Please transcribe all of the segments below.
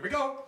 Here we go.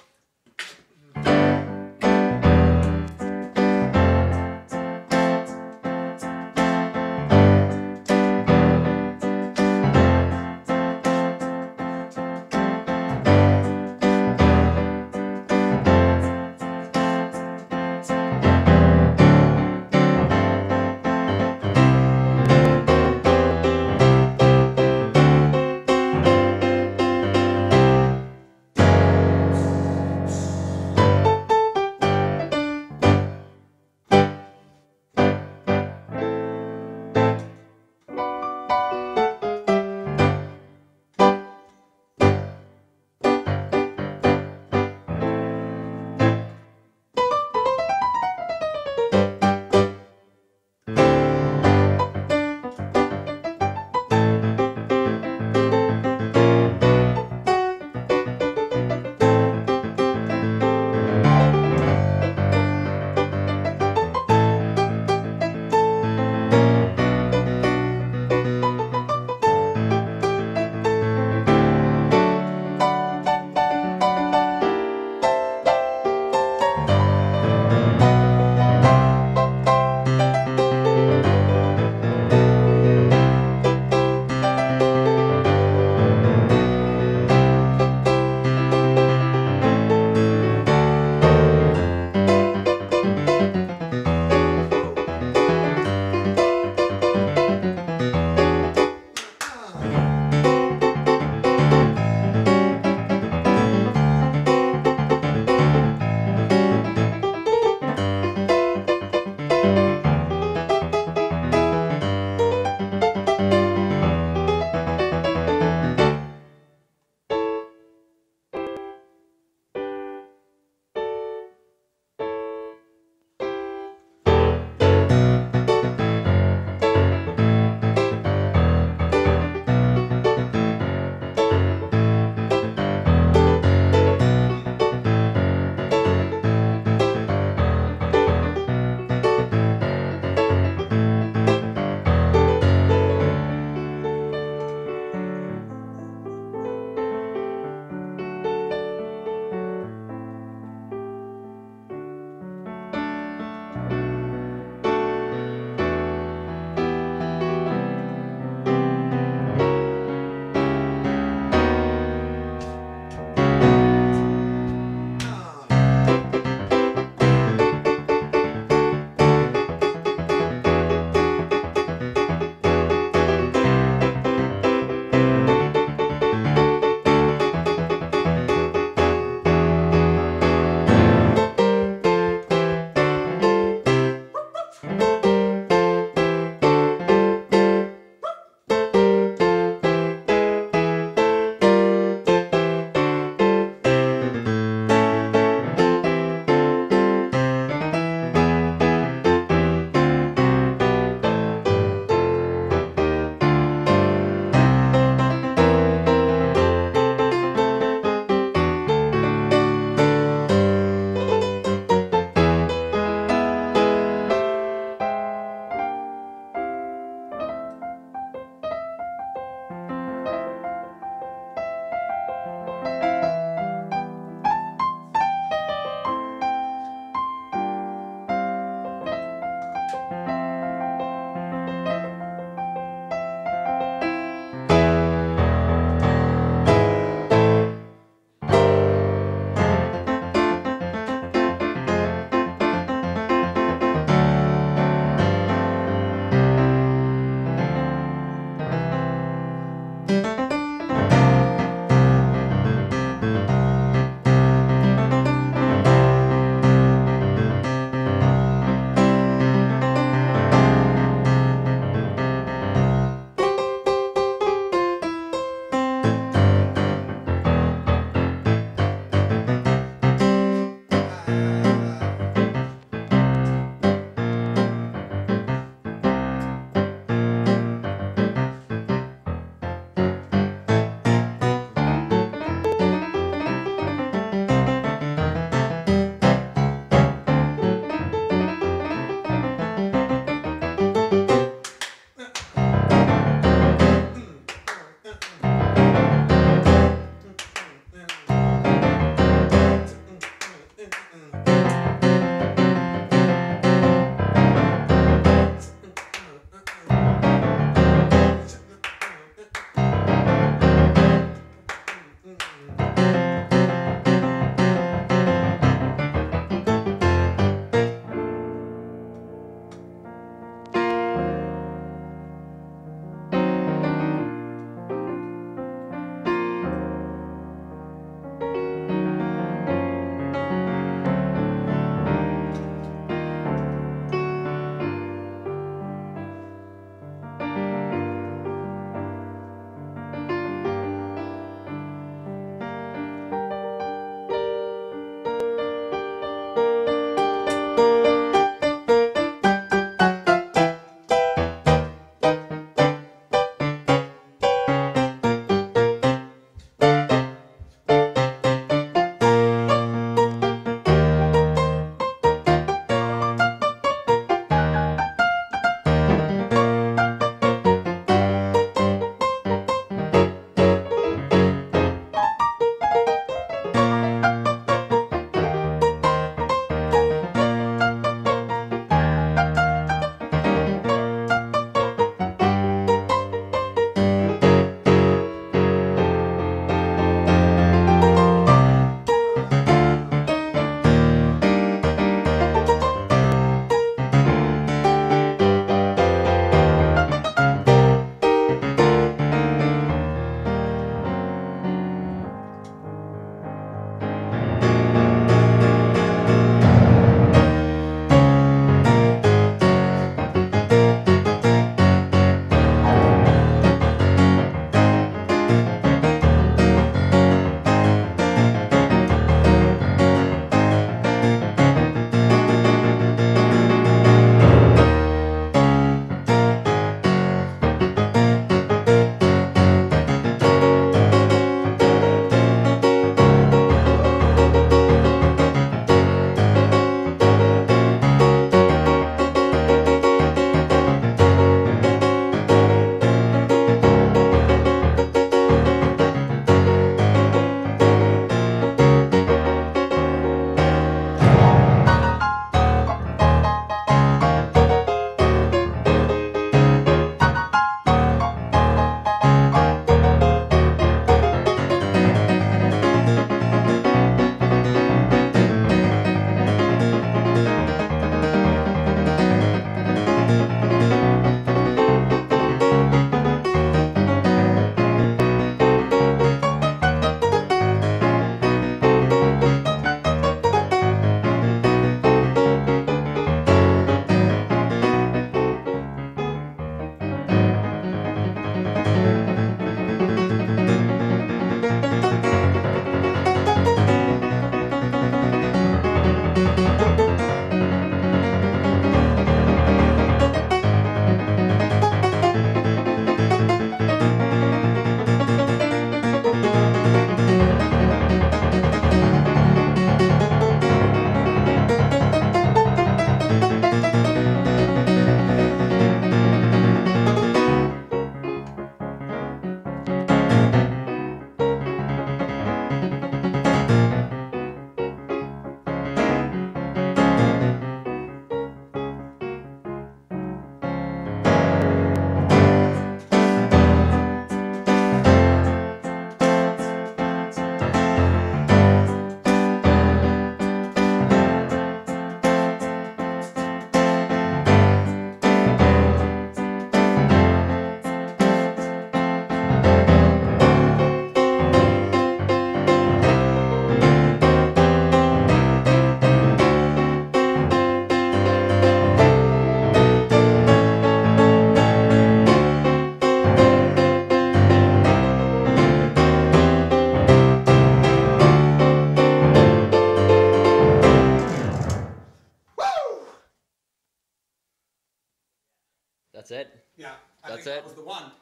That's it. Yeah, I That's think it? that was the one.